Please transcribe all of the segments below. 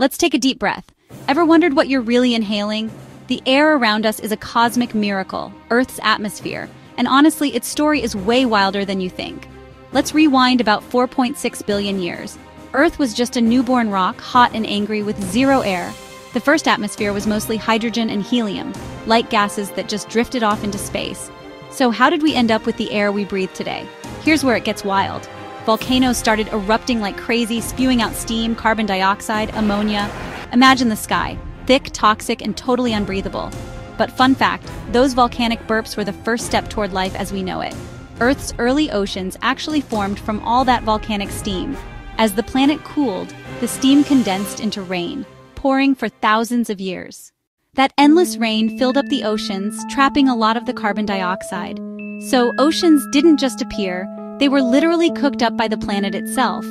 Let's take a deep breath. Ever wondered what you're really inhaling? The air around us is a cosmic miracle, Earth's atmosphere, and honestly, its story is way wilder than you think. Let's rewind about 4.6 billion years. Earth was just a newborn rock, hot and angry with zero air. The first atmosphere was mostly hydrogen and helium, light gases that just drifted off into space. So how did we end up with the air we breathe today? Here's where it gets wild. Volcanoes started erupting like crazy, spewing out steam, carbon dioxide, ammonia. Imagine the sky, thick, toxic, and totally unbreathable. But fun fact, those volcanic burps were the first step toward life as we know it. Earth's early oceans actually formed from all that volcanic steam. As the planet cooled, the steam condensed into rain, pouring for thousands of years. That endless rain filled up the oceans, trapping a lot of the carbon dioxide. So oceans didn't just appear, they were literally cooked up by the planet itself.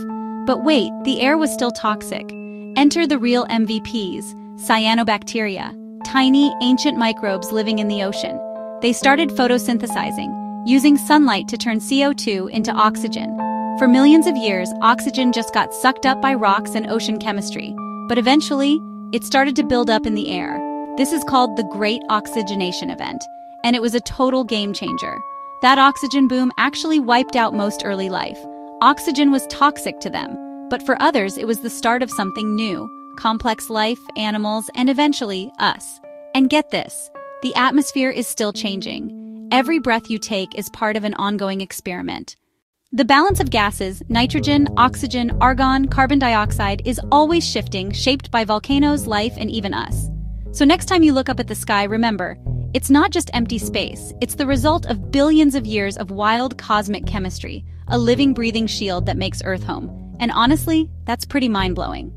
But wait, the air was still toxic. Enter the real MVPs, cyanobacteria, tiny, ancient microbes living in the ocean. They started photosynthesizing, using sunlight to turn CO2 into oxygen. For millions of years, oxygen just got sucked up by rocks and ocean chemistry, but eventually, it started to build up in the air. This is called the Great Oxygenation Event, and it was a total game changer. That oxygen boom actually wiped out most early life. Oxygen was toxic to them, but for others it was the start of something new, complex life, animals, and eventually us. And get this, the atmosphere is still changing. Every breath you take is part of an ongoing experiment. The balance of gases, nitrogen, oxygen, argon, carbon dioxide, is always shifting, shaped by volcanoes, life, and even us. So next time you look up at the sky, remember, it's not just empty space, it's the result of billions of years of wild cosmic chemistry, a living, breathing shield that makes Earth home. And honestly, that's pretty mind blowing.